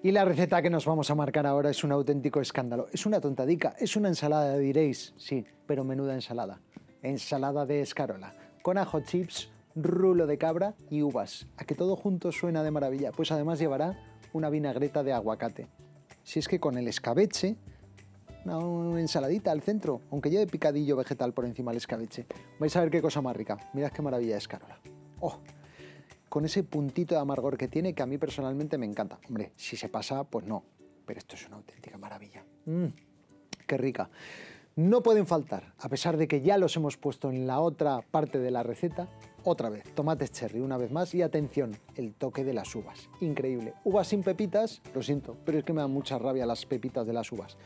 Y la receta que nos vamos a marcar ahora es un auténtico escándalo. Es una tontadica, es una ensalada, diréis, sí, pero menuda ensalada. Ensalada de escarola, con ajo chips, rulo de cabra y uvas. A que todo junto suena de maravilla, pues además llevará una vinagreta de aguacate. Si es que con el escabeche, una ensaladita al centro, aunque lleve picadillo vegetal por encima del escabeche. Vais a ver qué cosa más rica. Mirad qué maravilla de escarola. ¡Oh! Con ese puntito de amargor que tiene que a mí personalmente me encanta. Hombre, si se pasa, pues no, pero esto es una auténtica maravilla. Mmm, qué rica. No pueden faltar, a pesar de que ya los hemos puesto en la otra parte de la receta, otra vez, tomates cherry una vez más y atención, el toque de las uvas. Increíble. Uvas sin pepitas, lo siento, pero es que me dan mucha rabia las pepitas de las uvas.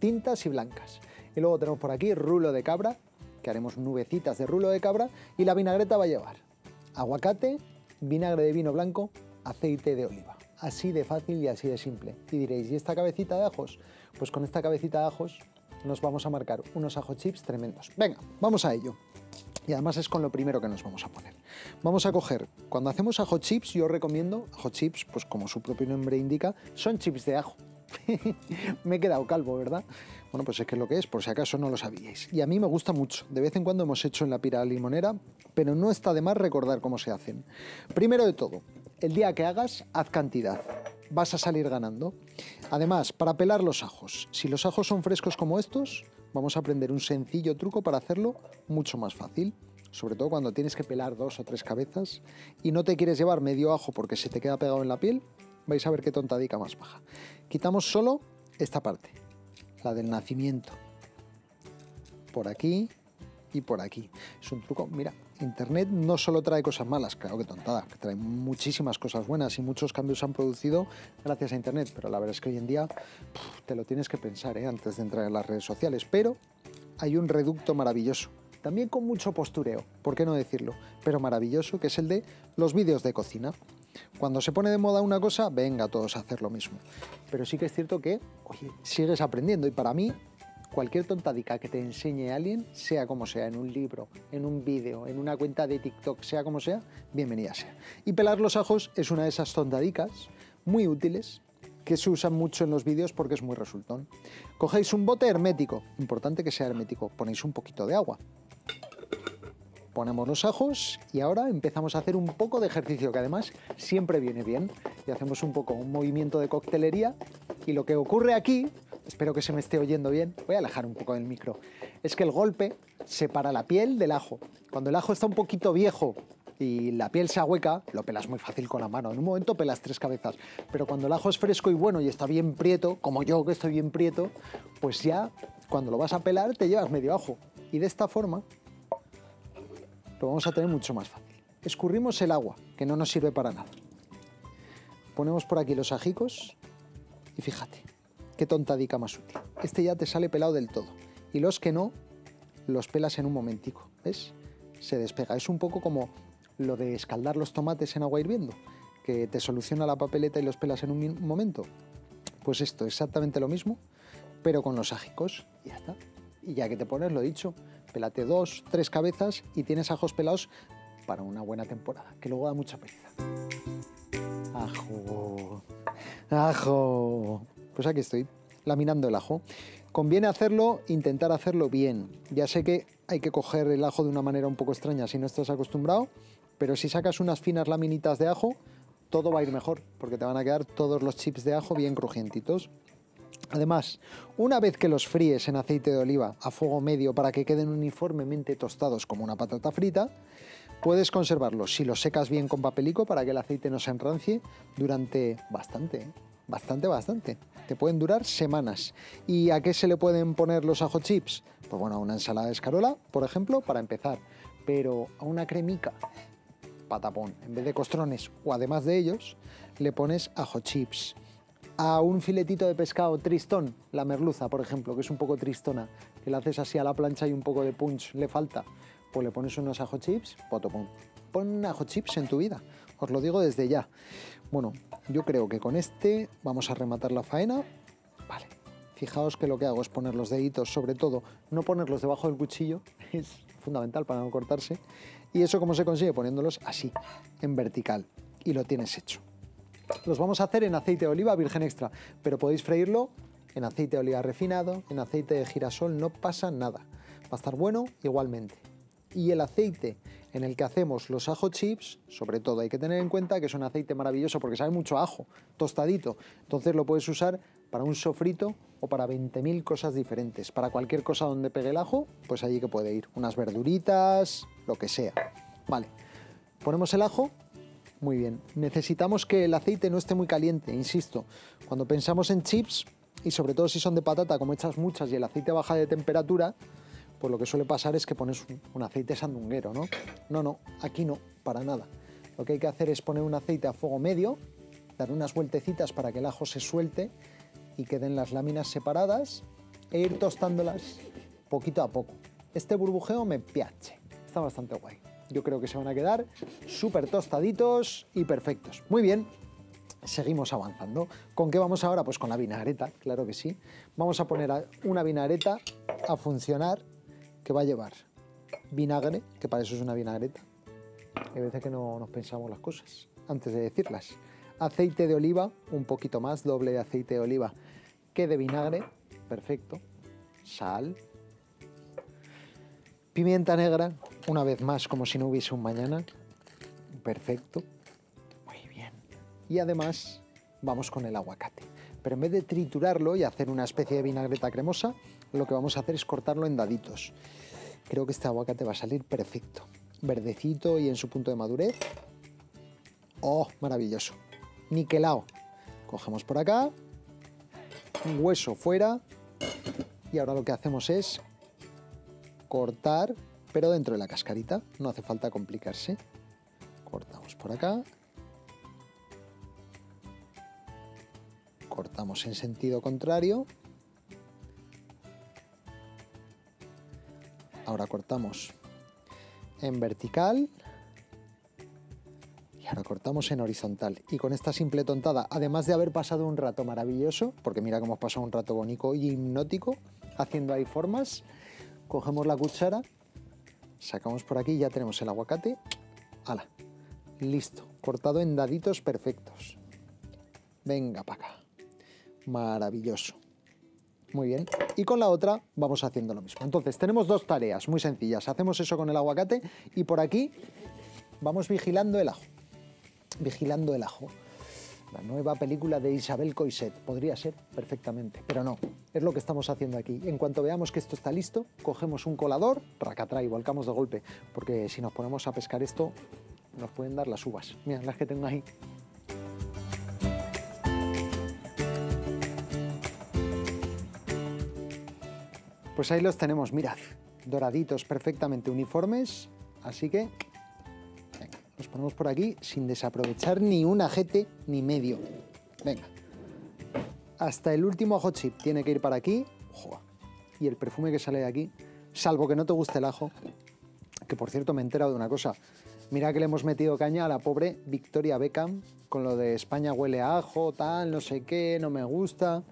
Tintas y blancas. Y luego tenemos por aquí rulo de cabra, que haremos nubecitas de rulo de cabra, y la vinagreta va a llevar aguacate, vinagre de vino blanco, aceite de oliva. Así de fácil y así de simple. Y diréis, ¿y esta cabecita de ajos? Pues con esta cabecita de ajos nos vamos a marcar unos ajo chips tremendos. Venga, vamos a ello. Y además es con lo primero que nos vamos a poner. Vamos a coger, cuando hacemos ajo chips, yo recomiendo, ajo chips, pues como su propio nombre indica, son chips de ajo. me he quedado calvo, ¿verdad? Bueno, pues es que es lo que es, por si acaso no lo sabíais. Y a mí me gusta mucho. De vez en cuando hemos hecho en la pira limonera, pero no está de más recordar cómo se hacen. Primero de todo, el día que hagas, haz cantidad. Vas a salir ganando. Además, para pelar los ajos, si los ajos son frescos como estos, vamos a aprender un sencillo truco para hacerlo mucho más fácil sobre todo cuando tienes que pelar dos o tres cabezas y no te quieres llevar medio ajo porque se te queda pegado en la piel, vais a ver qué tontadica más baja. Quitamos solo esta parte, la del nacimiento. Por aquí y por aquí. Es un truco, mira, Internet no solo trae cosas malas, claro que tontada, trae muchísimas cosas buenas y muchos cambios se han producido gracias a Internet, pero la verdad es que hoy en día te lo tienes que pensar ¿eh? antes de entrar en las redes sociales. Pero hay un reducto maravilloso, también con mucho postureo, ¿por qué no decirlo? Pero maravilloso, que es el de los vídeos de cocina. Cuando se pone de moda una cosa, venga todos a hacer lo mismo. Pero sí que es cierto que, oye, sigues aprendiendo y para mí cualquier tontadica que te enseñe alguien, sea como sea, en un libro, en un vídeo, en una cuenta de TikTok, sea como sea, bienvenida sea. Y pelar los ajos es una de esas tontadicas muy útiles que se usan mucho en los vídeos porque es muy resultón. Cogéis un bote hermético, importante que sea hermético, ponéis un poquito de agua, ponemos los ajos y ahora empezamos a hacer un poco de ejercicio, que además siempre viene bien. Y hacemos un poco un movimiento de coctelería. Y lo que ocurre aquí, espero que se me esté oyendo bien, voy a alejar un poco del micro, es que el golpe separa la piel del ajo. Cuando el ajo está un poquito viejo y la piel se ahueca, lo pelas muy fácil con la mano. En un momento pelas tres cabezas. Pero cuando el ajo es fresco y bueno y está bien prieto, como yo que estoy bien prieto, pues ya cuando lo vas a pelar te llevas medio ajo. Y de esta forma lo vamos a tener mucho más fácil. Escurrimos el agua, que no nos sirve para nada. Ponemos por aquí los ajicos y fíjate, qué tontadica más útil. Este ya te sale pelado del todo. Y los que no, los pelas en un momentico, ¿ves? Se despega. Es un poco como lo de escaldar los tomates en agua hirviendo, que te soluciona la papeleta y los pelas en un momento. Pues esto, exactamente lo mismo, pero con los ajicos. Y ya está. Y ya que te pones, lo dicho, pelate dos, tres cabezas y tienes ajos pelados para una buena temporada, que luego da mucha pereza. Ajo, ajo. Pues aquí estoy, laminando el ajo. Conviene hacerlo, intentar hacerlo bien. Ya sé que hay que coger el ajo de una manera un poco extraña si no estás acostumbrado, pero si sacas unas finas laminitas de ajo, todo va a ir mejor, porque te van a quedar todos los chips de ajo bien crujientitos. Además, una vez que los fríes en aceite de oliva a fuego medio para que queden uniformemente tostados como una patata frita, puedes conservarlos si los secas bien con papelico para que el aceite no se enrancie durante bastante, bastante, bastante. Te pueden durar semanas. ¿Y a qué se le pueden poner los ajo chips? Pues bueno, a una ensalada de escarola, por ejemplo, para empezar. Pero a una cremica, patapón, en vez de costrones o además de ellos, le pones ajo chips a un filetito de pescado tristón, la merluza, por ejemplo, que es un poco tristona, que la haces así a la plancha y un poco de punch le falta, pues le pones unos ajo chips, potopón. Pon ajo chips en tu vida, os lo digo desde ya. Bueno, yo creo que con este vamos a rematar la faena. Vale, fijaos que lo que hago es poner los deditos, sobre todo, no ponerlos debajo del cuchillo, es fundamental para no cortarse. Y eso cómo se consigue poniéndolos así, en vertical, y lo tienes hecho Los vamos a hacer en aceite de oliva virgen extra, pero podéis freírlo en aceite de oliva refinado, en aceite de girasol, no pasa nada. Va a estar bueno igualmente. Y el aceite en el que hacemos los ajo chips, sobre todo hay que tener en cuenta que es un aceite maravilloso porque sabe mucho ajo, tostadito. Entonces lo puedes usar para un sofrito o para 20.000 cosas diferentes. Para cualquier cosa donde pegue el ajo, pues allí que puede ir. Unas verduritas, lo que sea. Vale, ponemos el ajo. Muy bien, necesitamos que el aceite no esté muy caliente, insisto. Cuando pensamos en chips, y sobre todo si son de patata, como echas muchas y el aceite baja de temperatura, pues lo que suele pasar es que pones un, aceite sandunguero, ¿no? No, no, aquí no, para nada. Lo que hay que hacer es poner un aceite a fuego medio, dar unas vueltecitas para que el ajo se suelte y queden las láminas separadas e ir tostándolas poquito a poco. Este burbujeo me piace, está bastante guay. Yo creo que se van a quedar súper tostaditos y perfectos. Muy bien, seguimos avanzando. ¿Con qué vamos ahora? Pues con la vinagreta, claro que sí. Vamos a poner una vinagreta a funcionar que va a llevar vinagre, que para eso es una vinagreta. Hay veces que no nos pensamos las cosas antes de decirlas. Aceite de oliva, un poquito más, doble de aceite de oliva que de vinagre, perfecto. Sal. Pimienta negra, una vez más como si no hubiese un mañana, perfecto. Muy bien. Y además vamos con el aguacate. Pero en vez de triturarlo y hacer una especie de vinagreta cremosa, lo que vamos a hacer es cortarlo en daditos. Creo que este aguacate va a salir perfecto. Verdecito y en su punto de madurez. ¡Oh, maravilloso! Niquelado. Cogemos por acá, un hueso fuera y ahora lo que hacemos es cortar, pero dentro de la cascarita, no hace falta complicarse. Cortamos por acá. Cortamos en sentido contrario Ahora cortamos en vertical y ahora cortamos en horizontal. Y con esta simple tontada, además de haber pasado un rato maravilloso, porque mira cómo hemos pasado un rato bonito y hipnótico, haciendo ahí formas, cogemos la cuchara, sacamos por aquí ya tenemos el aguacate. ¡Hala! Listo, cortado en daditos perfectos. Venga para acá. Maravilloso. Muy bien. Y con la otra vamos haciendo lo mismo. Entonces, tenemos dos tareas muy sencillas. Hacemos eso con el aguacate y por aquí vamos vigilando el ajo. Vigilando el ajo. La nueva película de Isabel Coiset. Podría ser perfectamente, pero no. Es lo que estamos haciendo aquí. En cuanto veamos que esto está listo, cogemos un colador, racatra y volcamos de golpe. Porque si nos ponemos a pescar esto, nos pueden dar las uvas. Mira, las que tengo ahí. Pues ahí los tenemos, mirad, doraditos, perfectamente uniformes, así que ponemos por aquí sin desaprovechar ni un ajete ni medio. Venga, hasta el último ajo chip. Tiene que ir para aquí, y el perfume que sale de aquí, salvo que no te guste el ajo, que por cierto me he enterado de una cosa, mira que le hemos metido caña a la pobre Victoria Beckham con lo de España huele a ajo, tal, no sé qué, no me gusta,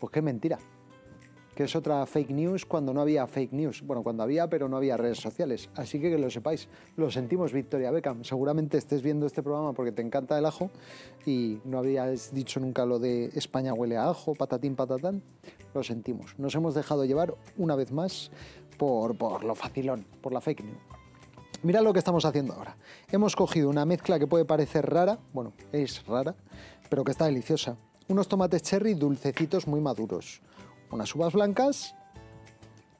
pues qué mentira que es otra fake news cuando no había fake news. Bueno, cuando había, pero no había redes sociales. Así que que lo sepáis. Lo sentimos, Victoria Beckham. Seguramente estés viendo este programa porque te encanta el ajo y no habías dicho nunca lo de España huele a ajo, patatín, patatán. Lo sentimos. Nos hemos dejado llevar una vez más por, por lo facilón, por la fake news. Mirad lo que estamos haciendo ahora. Hemos cogido una mezcla que puede parecer rara, bueno, es rara, pero que está deliciosa. Unos tomates cherry dulcecitos muy maduros unas uvas blancas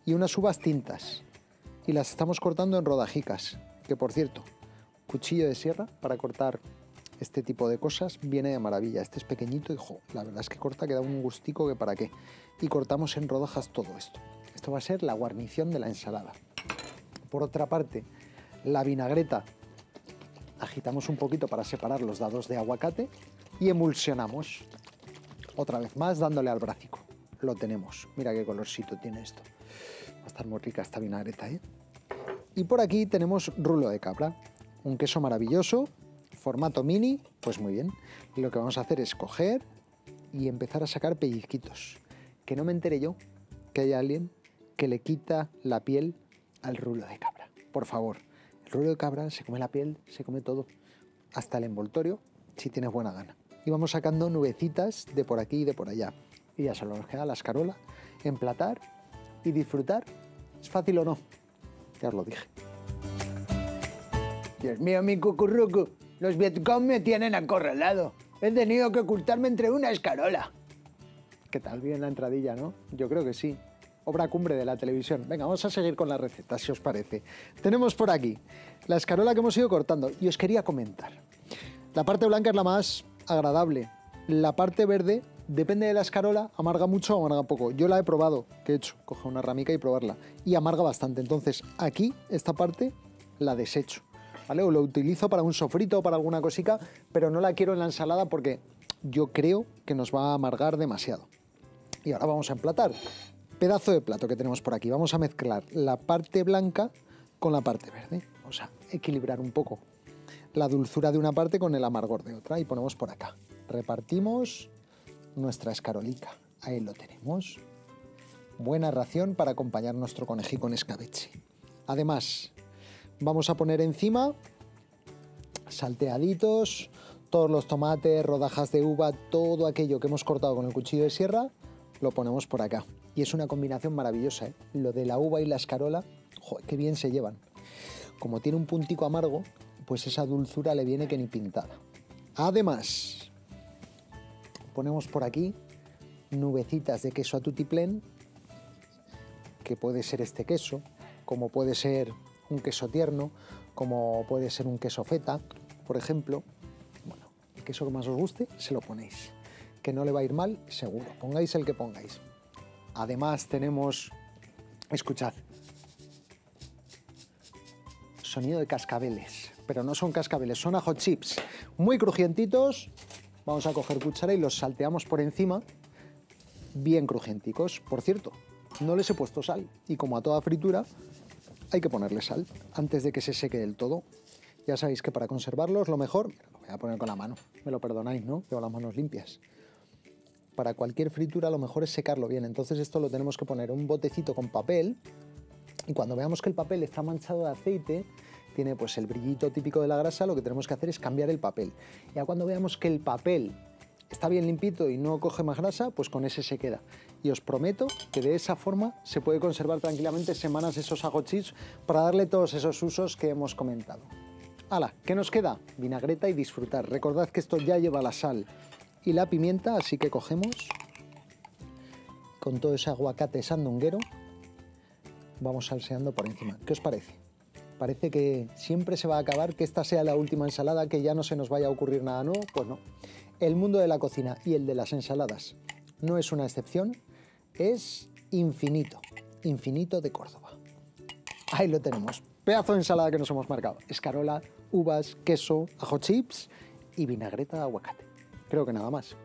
y unas uvas tintas. Y las estamos cortando en rodajicas, que por cierto, cuchillo de sierra para cortar este tipo de cosas viene de maravilla. Este es pequeñito y la verdad es que corta, que da un gustico que para qué. Y cortamos en rodajas todo esto. Esto va a ser la guarnición de la ensalada. Por otra parte, la vinagreta agitamos un poquito para separar los dados de aguacate y emulsionamos. Otra vez más dándole al bracico lo tenemos. Mira qué colorcito tiene esto. Va a estar muy rica esta vinagreta, ¿eh? Y por aquí tenemos rulo de cabra, un queso maravilloso, formato mini, pues muy bien. Lo que vamos a hacer es coger y empezar a sacar pellizquitos. Que no me entere yo que hay alguien que le quita la piel al rulo de cabra. Por favor, el rulo de cabra se come la piel, se come todo, hasta el envoltorio, si tienes buena gana. Y vamos sacando nubecitas de por aquí y de por allá. Y ya solo nos queda la escarola, emplatar y disfrutar. ¿Es fácil o no? Ya os lo dije. Dios mío, mi cucurrucu, los Vietcong me tienen acorralado. He tenido que ocultarme entre una escarola. ¿Qué tal? Bien la entradilla, ¿no? Yo creo que sí. Obra cumbre de la televisión. Venga, vamos a seguir con la receta, si os parece. Tenemos por aquí la escarola que hemos ido cortando y os quería comentar. La parte blanca es la más agradable. La parte verde, depende de la escarola, amarga mucho o amarga poco. Yo la he probado, ¿qué he hecho? Coge una ramica y probarla. Y amarga bastante. Entonces, aquí, esta parte, la desecho. ¿Vale? O lo utilizo para un sofrito o para alguna cosica, pero no la quiero en la ensalada porque yo creo que nos va a amargar demasiado. Y ahora vamos a emplatar. Pedazo de plato que tenemos por aquí. Vamos a mezclar la parte blanca con la parte verde. Vamos a equilibrar un poco la dulzura de una parte con el amargor de otra y ponemos por acá. Repartimos nuestra escarolica. Ahí lo tenemos. Buena ración para acompañar nuestro conejí con escabeche. Además, vamos a poner encima salteaditos, todos los tomates, rodajas de uva, todo aquello que hemos cortado con el cuchillo de sierra, lo ponemos por acá. Y es una combinación maravillosa, ¿eh? Lo de la uva y la escarola, joder, qué bien se llevan. Como tiene un puntico amargo, pues esa dulzura le viene que ni pintada. Además, ponemos por aquí nubecitas de queso a tutiplén, que puede ser este queso, como puede ser un queso tierno, como puede ser un queso feta, por ejemplo. Bueno, el queso que más os guste, se lo ponéis. Que no le va a ir mal, seguro. Pongáis el que pongáis. Además tenemos, escuchad, sonido de cascabeles pero no son cascabeles, son ajo chips, muy crujientitos. Vamos a coger cuchara y los salteamos por encima, bien crujienticos. Por cierto, no les he puesto sal y como a toda fritura hay que ponerle sal antes de que se seque del todo. Ya sabéis que para conservarlos lo mejor, lo voy a poner con la mano, me lo perdonáis, ¿no? Tengo las manos limpias. Para cualquier fritura lo mejor es secarlo bien, entonces esto lo tenemos que poner en un botecito con papel y cuando veamos que el papel está manchado de aceite, tiene pues el brillito típico de la grasa, lo que tenemos que hacer es cambiar el papel. Ya cuando veamos que el papel está bien limpito y no coge más grasa, pues con ese se queda. Y os prometo que de esa forma se puede conservar tranquilamente semanas esos agochis para darle todos esos usos que hemos comentado. ¡Hala! ¿Qué nos queda? Vinagreta y disfrutar. Recordad que esto ya lleva la sal y la pimienta, así que cogemos con todo ese aguacate sandunguero, vamos salseando por encima. ¿Qué os parece? Parece que siempre se va a acabar, que esta sea la última ensalada, que ya no se nos vaya a ocurrir nada nuevo, pues no. El mundo de la cocina y el de las ensaladas no es una excepción, es infinito, infinito de Córdoba. Ahí lo tenemos, pedazo de ensalada que nos hemos marcado. Escarola, uvas, queso, ajo chips y vinagreta de aguacate. Creo que nada más.